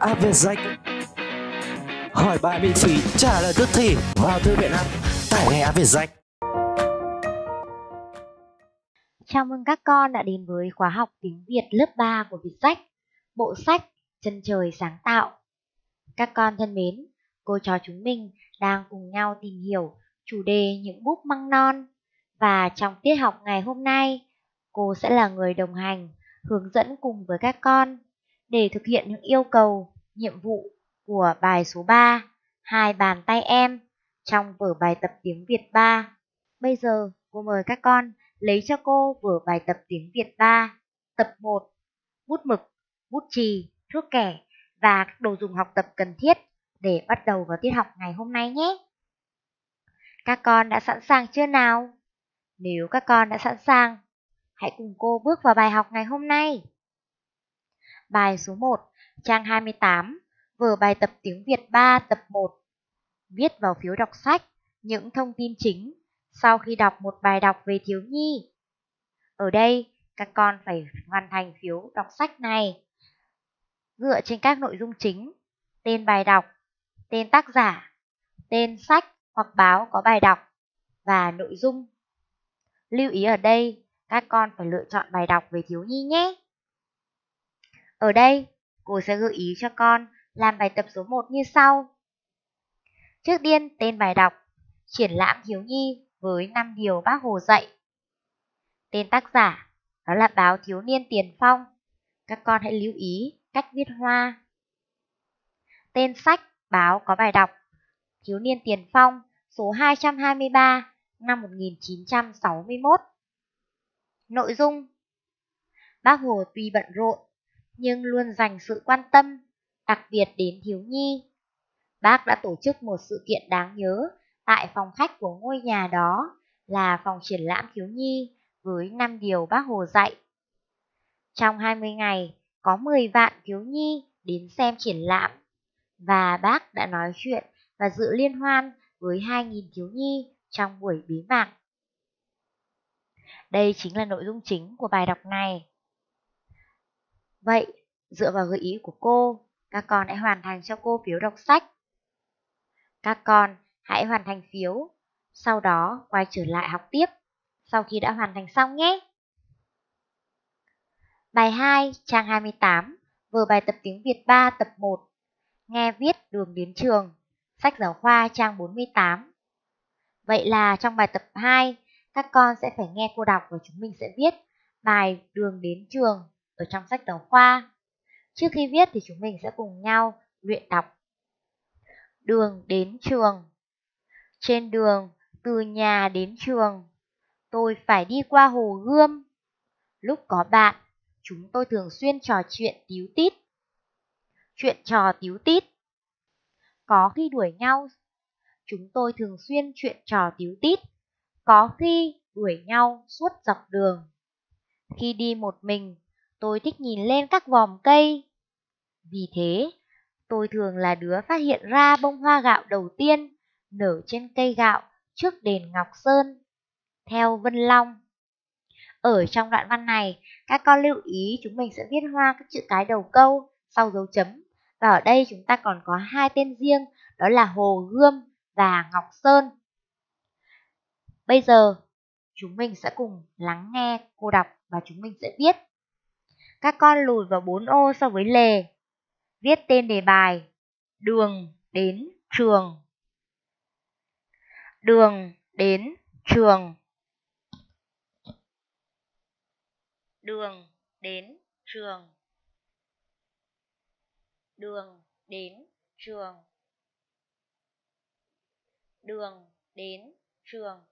App Việt Danh Hỏi bài miễn phí, trả lời tức thì vào thư viện app, tải ngay App Việt Danh Chào mừng các con đã đến với khóa học tiếng Việt lớp 3 của Việt Sách, bộ sách Chân trời sáng tạo. Các con thân mến, cô trò chúng mình đang cùng nhau tìm hiểu chủ đề những búp măng non. Và trong tiết học ngày hôm nay, cô sẽ là người đồng hành, hướng dẫn cùng với các con để thực hiện những yêu cầu, nhiệm vụ của bài số 3, hai bàn tay em trong vở bài tập tiếng Việt 3. Bây giờ, cô mời các con lấy cho cô vở bài tập tiếng Việt 3, tập 1, bút mực, bút chì, thước kẻ và các đồ dùng học tập cần thiết để bắt đầu vào tiết học ngày hôm nay nhé. Các con đã sẵn sàng chưa nào? Nếu các con đã sẵn sàng, hãy cùng cô bước vào bài học ngày hôm nay. Bài số 1, trang 28, vở bài tập tiếng Việt 3 tập 1. Viết vào phiếu đọc sách những thông tin chính sau khi đọc một bài đọc về thiếu nhi. Ở đây, các con phải hoàn thành phiếu đọc sách này dựa trên các nội dung chính, tên bài đọc, tên tác giả, tên sách hoặc báo có bài đọc và nội dung. Lưu ý ở đây, các con phải lựa chọn bài đọc về thiếu nhi nhé. Ở đây, cô sẽ gợi ý cho con làm bài tập số 1 như sau. Trước tiên, tên bài đọc, triển lãm thiếu nhi với 5 điều bác Hồ dạy. Tên tác giả, đó là báo Thiếu niên Tiền Phong. Các con hãy lưu ý cách viết hoa. Tên sách, báo có bài đọc, Thiếu niên Tiền Phong, số 223, năm 1961. Nội dung Bác Hồ tuy bận rộn, nhưng luôn dành sự quan tâm, đặc biệt đến thiếu nhi. Bác đã tổ chức một sự kiện đáng nhớ tại phòng khách của ngôi nhà đó là phòng triển lãm thiếu nhi với 5 điều bác Hồ dạy. Trong 20 ngày, có 10 vạn thiếu nhi đến xem triển lãm và bác đã nói chuyện và dự liên hoan với 2.000 thiếu nhi trong buổi bí mạc. Đây chính là nội dung chính của bài đọc này. Vậy, dựa vào gợi ý của cô, các con hãy hoàn thành cho cô phiếu đọc sách. Các con hãy hoàn thành phiếu, sau đó quay trở lại học tiếp sau khi đã hoàn thành xong nhé. Bài 2, trang 28, vừa bài tập tiếng Việt 3 tập 1. Nghe viết đường đến trường, sách giáo khoa trang 48. Vậy là trong bài tập 2, các con sẽ phải nghe cô đọc và chúng mình sẽ viết bài đường đến trường ở trong sách giáo khoa. Trước khi viết thì chúng mình sẽ cùng nhau luyện đọc. Đường đến trường Trên đường, từ nhà đến trường, tôi phải đi qua hồ Gươm. Lúc có bạn, chúng tôi thường xuyên trò chuyện tíu tít. Chuyện trò tíu tít. Có khi đuổi nhau, chúng tôi thường xuyên chuyện trò tíu tít. Có khi đuổi nhau suốt dọc đường. Khi đi một mình, tôi thích nhìn lên các vòm cây. Vì thế, tôi thường là đứa phát hiện ra bông hoa gạo đầu tiên nở trên cây gạo trước đền Ngọc Sơn. Theo Vân Long. Ở trong đoạn văn này, các con lưu ý chúng mình sẽ viết hoa các chữ cái đầu câu sau dấu chấm. Và ở đây chúng ta còn có hai tên riêng, đó là Hồ Gươm và Ngọc Sơn. Bây giờ, chúng mình sẽ cùng lắng nghe cô đọc và chúng mình sẽ viết. Các con lùi vào bốn ô so với lề. Viết tên đề bài. Đường đến trường. Đường đến trường. Đường đến trường. Đường đến trường. Đường đến trường.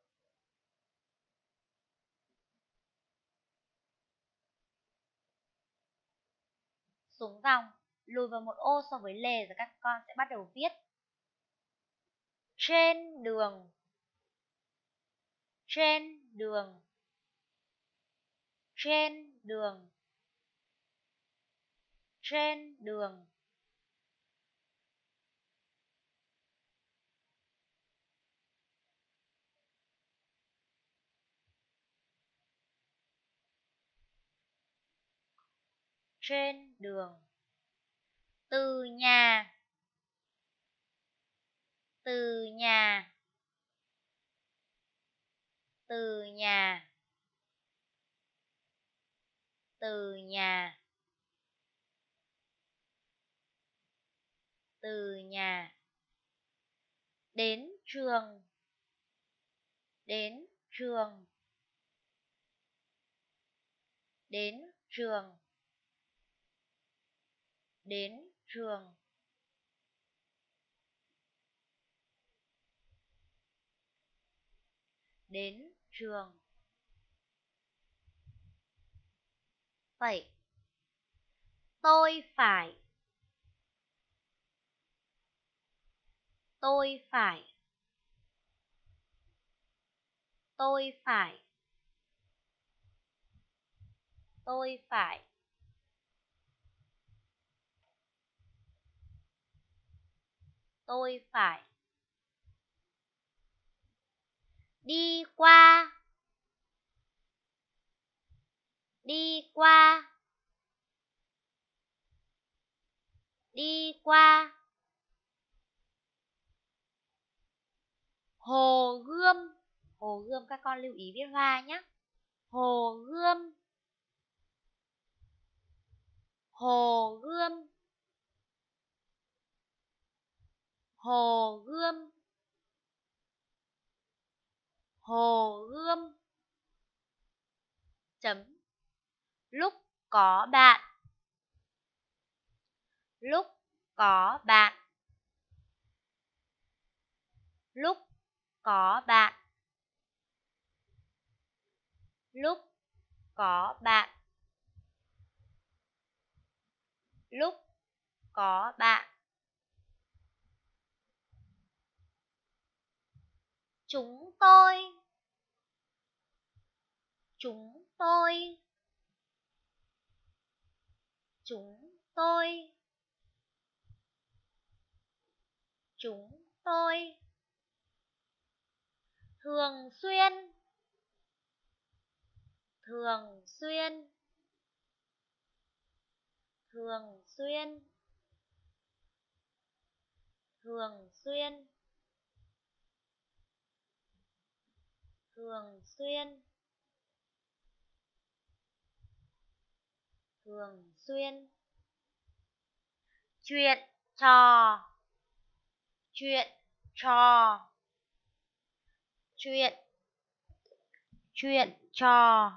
Xuống dòng, lùi vào một ô so với lề rồi các con sẽ bắt đầu viết. Trên đường. Trên đường. Trên đường. Trên đường. Trên đường. từ nhà từ nhà từ nhà từ nhà từ nhà đến trường đến trường đến trường đến trường. Đến trường. Vậy tôi phải tôi phải tôi phải tôi phải. Tôi phải đi qua đi qua đi qua hồ gươm. Hồ gươm các con lưu ý viết hoa nhé. Hồ gươm. Hồ gươm. Hồ gươm. Hồ gươm. Chấm. Lúc có bạn. Lúc có bạn. Lúc có bạn. Lúc có bạn. Lúc có bạn. Chúng tôi. Chúng tôi. Chúng tôi. Chúng tôi. Thường xuyên. Thường xuyên. Thường xuyên. Thường xuyên. Thường xuyên. Thường xuyên. Chuyện trò. Chuyện trò. Chuyện. Chuyện trò.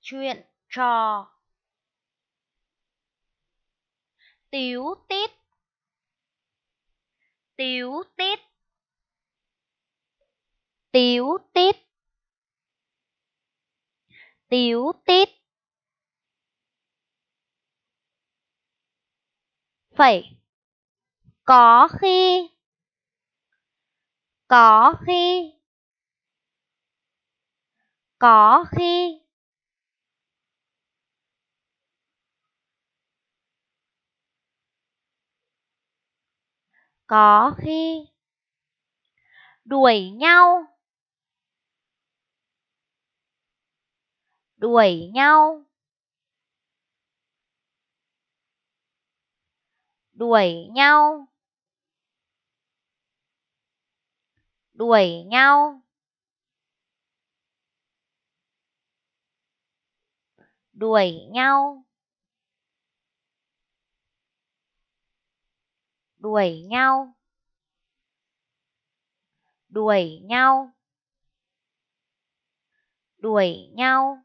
Chuyện trò. Tiếu tít tiếu tít tiếu tít tiếu tít phẩy có khi. Có khi. Có khi. Có khi. Đuổi nhau. Đuổi nhau. Đuổi nhau. Đuổi nhau. Đuổi nhau. Đuổi nhau. Đuổi nhau. Đuổi nhau.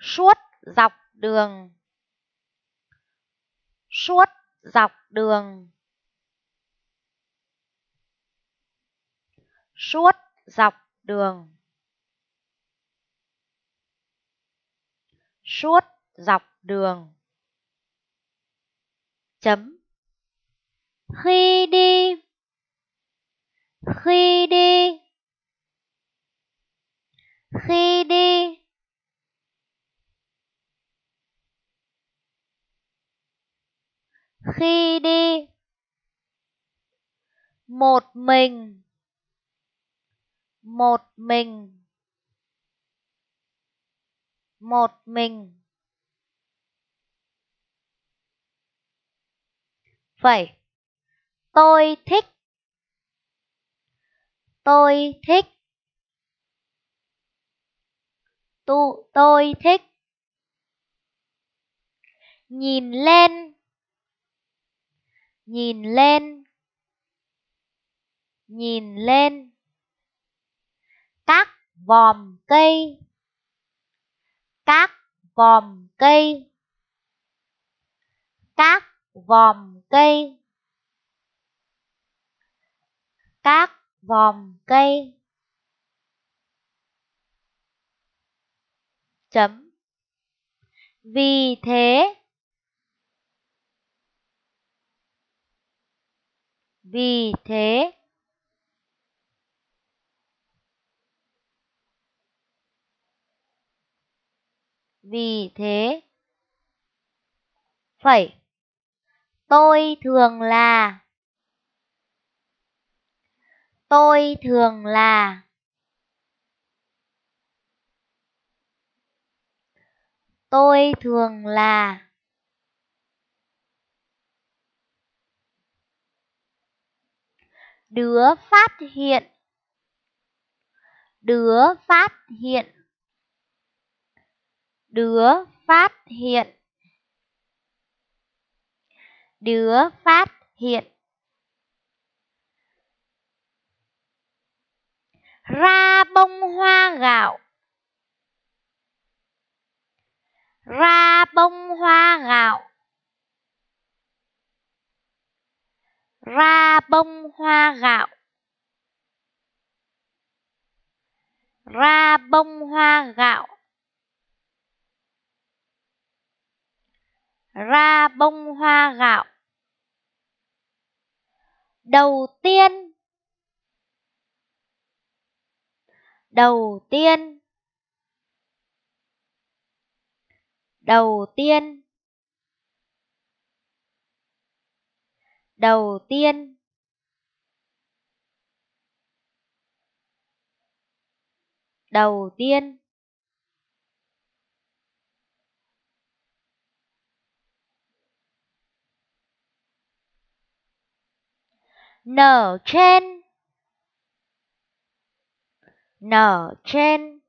Suốt dọc đường. Suốt dọc đường. Suốt dọc đường. Suốt dọc đường. Chấm. Khi đi. Khi đi. Khi đi. Khi đi một mình một mình một mình. Phẩy. Tôi thích. Tôi thích. Tu, tôi thích. Nhìn lên. Nhìn lên. Nhìn lên. Các vòm cây. Các vòm cây. Các vòm cây. Các vòm cây. Chấm. Vì thế. Vì thế. Vì thế. Phẩy. Tôi thường là. Tôi thường là. Tôi thường là. Đứa phát hiện. Đứa phát hiện. Đứa phát hiện. Đứa phát hiện. Ra bông hoa gạo. Ra bông hoa gạo. Ra bông hoa gạo. Ra bông hoa gạo. Ra bông hoa gạo. Đầu tiên. Đầu tiên. Đầu tiên. Đầu tiên. Đầu tiên. Nở trên. Nở trên.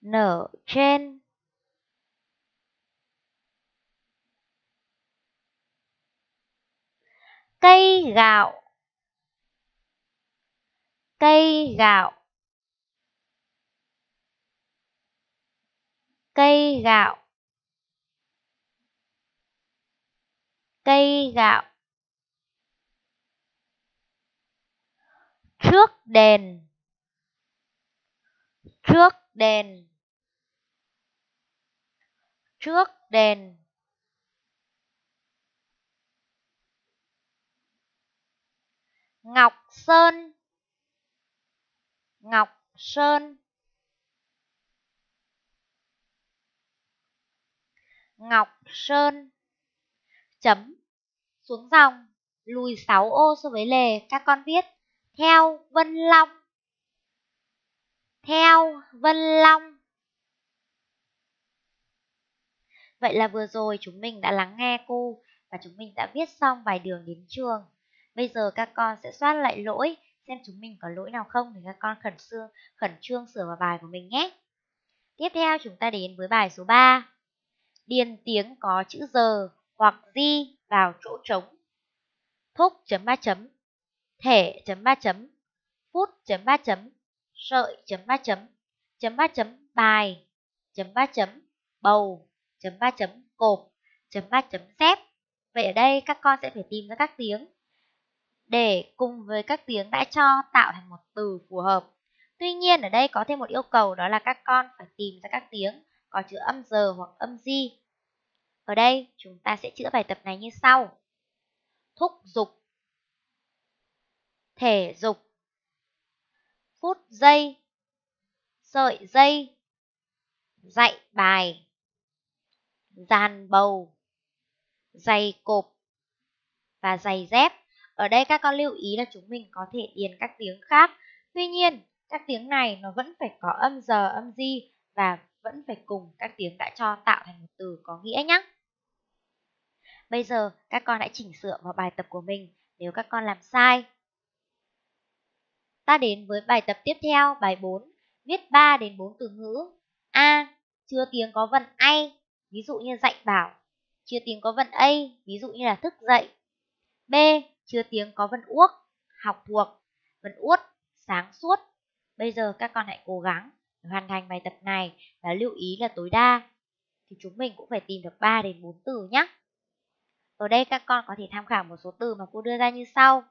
Nở trên. Cây gạo. Cây gạo. Cây gạo. Cây gạo. Trước đèn. Trước đèn. Trước đèn. Ngọc Sơn. Ngọc Sơn. Ngọc Sơn. Chấm. Xuống dòng. Lùi 6 ô so với lề, Các con viết. Theo Vân Long. Theo Vân Long. Vậy là vừa rồi chúng mình đã lắng nghe cô Và chúng mình đã viết xong bài đường đến trường. Bây giờ các con sẽ soát lại lỗi, xem chúng mình có lỗi nào không thì các con khẩn trương, khẩn trương sửa vào bài của mình nhé. Tiếp theo chúng ta đến với bài số 3. Điền tiếng có chữ giờ hoặc di vào chỗ trống. Thúc chấm ba chấm, thể chấm ba chấm, phút chấm ba chấm, sợi chấm ba chấm, chấm ba chấm bài, chấm ba chấm bầu, chấm ba chấm cột chấm ba chấm xếp. Vậy ở đây các con sẽ phải tìm ra các tiếng để cùng với các tiếng đã cho tạo thành một từ phù hợp. Tuy nhiên, ở đây có thêm một yêu cầu, đó là các con phải tìm ra các tiếng, có chữ âm giờ hoặc âm di. Ở đây, chúng ta sẽ chữa bài tập này như sau. Thúc dục, Thể dục, Phút giây, Sợi dây, Dạy bài, Dàn bầu, Giày cộp Và giày dép ở đây các con lưu ý là chúng mình có thể điền các tiếng khác. Tuy nhiên, các tiếng này nó vẫn phải có âm giờ, âm di và vẫn phải cùng các tiếng đã cho tạo thành một từ có nghĩa nhé. Bây giờ các con hãy chỉnh sửa vào bài tập của mình nếu các con làm sai. Ta đến với bài tập tiếp theo, bài 4, viết 3 đến 4 từ ngữ. A. Chưa tiếng có vần ay ví dụ như dạy bảo. Chưa tiếng có vần A, ví dụ như là thức dậy. B. Chưa tiếng có vần uốc, học thuộc. Vần út sáng suốt. Bây giờ các con hãy cố gắng hoàn thành bài tập này và lưu ý là tối đa thì chúng mình cũng phải tìm được 3 đến 4 từ nhé. Ở đây các con có thể tham khảo một số từ mà cô đưa ra như sau.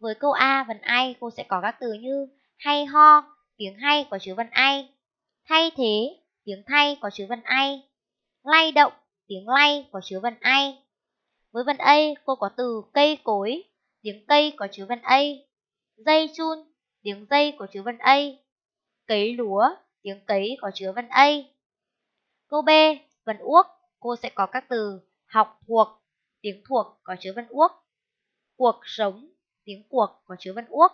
Với câu A vần ai cô sẽ có các từ như hay ho, tiếng hay có chứa vần ai, thay thế, tiếng thay có chứa vần ai, lay động, tiếng lay có chứa vần ai. Với vần A cô có từ cây cối, tiếng cây có chứa vần A, dây chun, tiếng dây có chứa vần A, cấy lúa, tiếng cấy có chứa vần A. Câu B, vần uốc, cô sẽ có các từ học thuộc, tiếng thuộc có chứa vần uốc. Cuộc sống, tiếng cuộc có chứa vần uốc.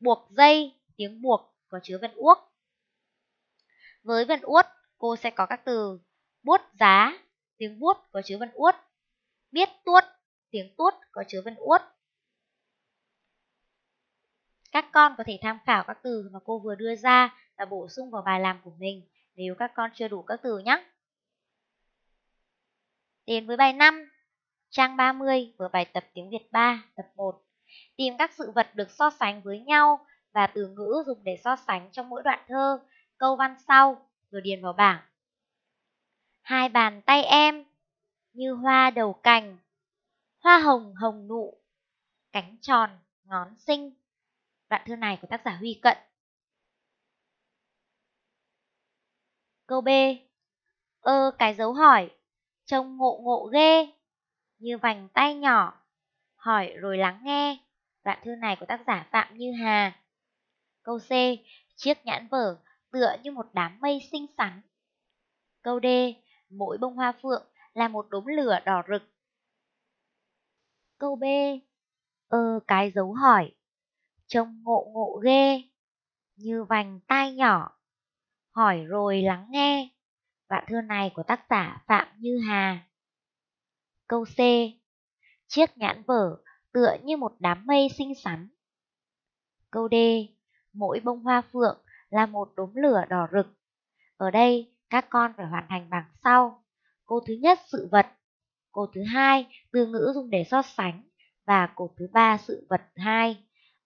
Buộc dây, tiếng buộc có chứa vần uốc. Với vần uất, cô sẽ có các từ bút giá, tiếng bút có chứa vần uất. Biết tuốt, tiếng tuốt có chứa vân uất. Các con có thể tham khảo các từ mà cô vừa đưa ra và bổ sung vào bài làm của mình nếu các con chưa đủ các từ nhé. Đến với bài 5, Trang 30 vừa bài tập tiếng Việt 3, tập 1. Tìm các sự vật được so sánh với nhau và từ ngữ dùng để so sánh trong mỗi đoạn thơ, câu văn sau, rồi điền vào bảng. Hai bàn tay em, như hoa đầu cành, hoa hồng hồng nụ, cánh tròn, ngón xinh. Đoạn thơ này của tác giả Huy Cận. Câu B. Ơ cái dấu hỏi, trông ngộ ngộ ghê như vành tay nhỏ. Hỏi rồi lắng nghe. Đoạn thư này của tác giả Phạm Như Hà. Câu C. Chiếc nhãn vở tựa như một đám mây xinh xắn. Câu D. Mỗi bông hoa phượng là một đốm lửa đỏ rực. Câu B. Ơ cái dấu hỏi. Trông ngộ ngộ ghê. Như vành tai nhỏ. Hỏi rồi lắng nghe. Đoạn thơ này của tác giả Phạm Như Hà. Câu C. Chiếc nhãn vở tựa như một đám mây xinh xắn. Câu D. Mỗi bông hoa phượng là một đốm lửa đỏ rực. Ở đây, các con phải hoàn thành bảng sau. Câu thứ nhất sự vật, câu thứ hai từ ngữ dùng để so sánh và câu thứ ba sự vật hai.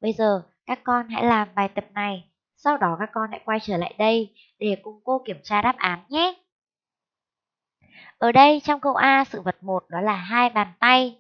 Bây giờ các con hãy làm bài tập này, sau đó các con hãy quay trở lại đây để cùng cô kiểm tra đáp án nhé. Ở đây trong câu A sự vật 1 đó là hai bàn tay.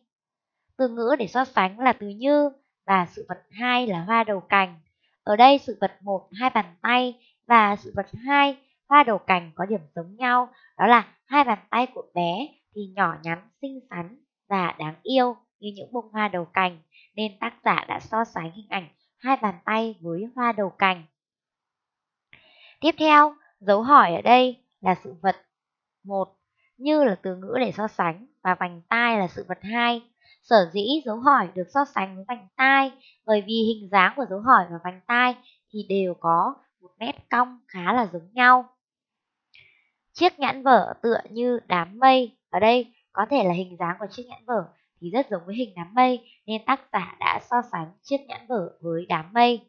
Từ ngữ để so sánh là từ như và sự vật 2 là hoa đầu cành. Ở đây sự vật 1 hai bàn tay và sự vật 2 hoa đầu cành có điểm giống nhau, đó là hai bàn tay của bé thì nhỏ nhắn, xinh xắn và đáng yêu như những bông hoa đầu cành, nên tác giả đã so sánh hình ảnh hai bàn tay với hoa đầu cành. Tiếp theo, dấu hỏi ở đây là sự vật một như là từ ngữ để so sánh và vành tai là sự vật hai. Sở dĩ dấu hỏi được so sánh với vành tai bởi vì hình dáng của dấu hỏi và vành tai thì đều có một nét cong khá là giống nhau. Chiếc nhãn vở tựa như đám mây, ở đây có thể là hình dáng của chiếc nhãn vở thì rất giống với hình đám mây nên tác giả đã so sánh chiếc nhãn vở với đám mây.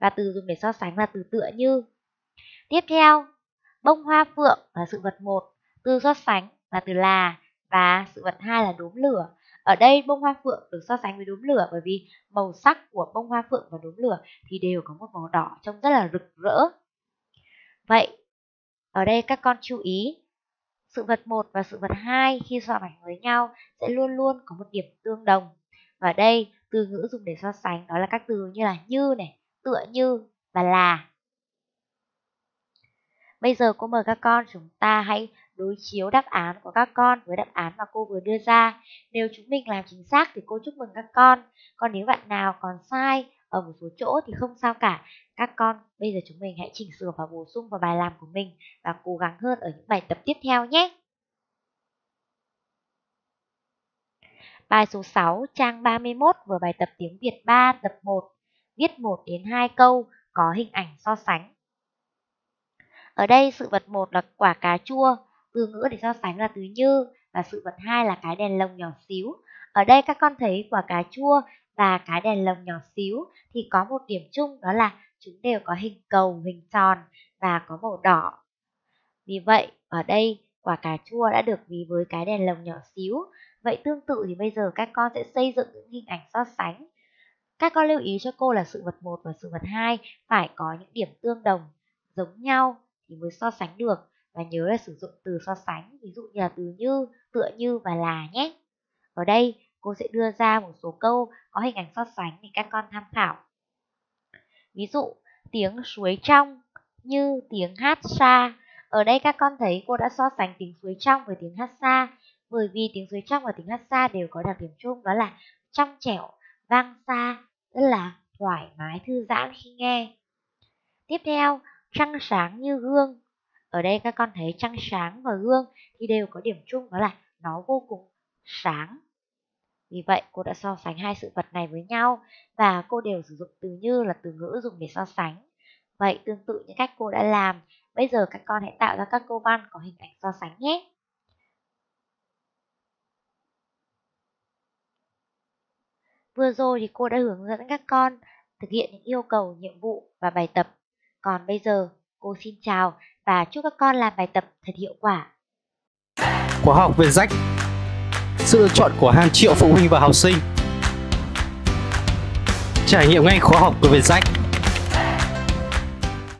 Và từ dùng để so sánh là từ tựa như. Tiếp theo, bông hoa phượng là sự vật một từ so sánh là từ là và sự vật hai là đốm lửa. Ở đây bông hoa phượng được so sánh với đốm lửa bởi vì màu sắc của bông hoa phượng và đốm lửa thì đều có một màu đỏ trông rất là rực rỡ. Vậy, ở đây các con chú ý, sự vật một và sự vật hai khi so sánh với nhau sẽ luôn luôn có một điểm tương đồng. Và đây, từ ngữ dùng để so sánh đó là các từ như là như này, tựa như và là. Bây giờ cô mời các con chúng ta hãy đối chiếu đáp án của các con với đáp án mà cô vừa đưa ra. Nếu chúng mình làm chính xác thì cô chúc mừng các con. Còn nếu bạn nào còn sai ở một số chỗ thì không sao cả. Các con, bây giờ chúng mình hãy chỉnh sửa và bổ sung vào bài làm của mình và cố gắng hơn ở những bài tập tiếp theo nhé. Bài số 6, trang 31 vừa bài tập tiếng Việt 3 tập 1. Viết 1 đến 2 câu, có hình ảnh so sánh. Ở đây sự vật 1 là quả cà chua, từ ngữ để so sánh là từ như và sự vật 2 là cái đèn lồng nhỏ xíu. Ở đây các con thấy quả cà chua và cái đèn lồng nhỏ xíu thì có một điểm chung đó là chúng đều có hình cầu, hình tròn và có màu đỏ. Vì vậy, ở đây quả cà chua đã được ví với cái đèn lồng nhỏ xíu. Vậy tương tự thì bây giờ các con sẽ xây dựng những hình ảnh so sánh. Các con lưu ý cho cô là sự vật một và sự vật hai phải có những điểm tương đồng, giống nhau thì mới so sánh được. Và nhớ là sử dụng từ so sánh, ví dụ như là từ như, tựa như và là nhé. Ở đây cô sẽ đưa ra một số câu có hình ảnh so sánh để các con tham khảo. Ví dụ, tiếng suối trong như tiếng hát xa. Ở đây các con thấy cô đã so sánh tiếng suối trong với tiếng hát xa, bởi vì tiếng suối trong và tiếng hát xa đều có đặc điểm chung đó là trong trẻo, vang xa, rất là thoải mái thư giãn khi nghe. Tiếp theo, trăng sáng như gương. Ở đây các con thấy trăng sáng và gương thì đều có điểm chung đó là nó vô cùng sáng. Vì vậy, cô đã so sánh hai sự vật này với nhau và cô đều sử dụng từ như là từ ngữ dùng để so sánh. Vậy tương tự như cách cô đã làm, bây giờ các con hãy tạo ra các câu văn có hình ảnh so sánh nhé. Vừa rồi thì cô đã hướng dẫn các con thực hiện những yêu cầu, nhiệm vụ và bài tập. Còn bây giờ, cô xin chào và chúc các con làm bài tập thật hiệu quả. Khóa học về rách sự lựa chọn của hàng triệu phụ huynh và học sinh. Trải nghiệm ngay khóa học của Vietjet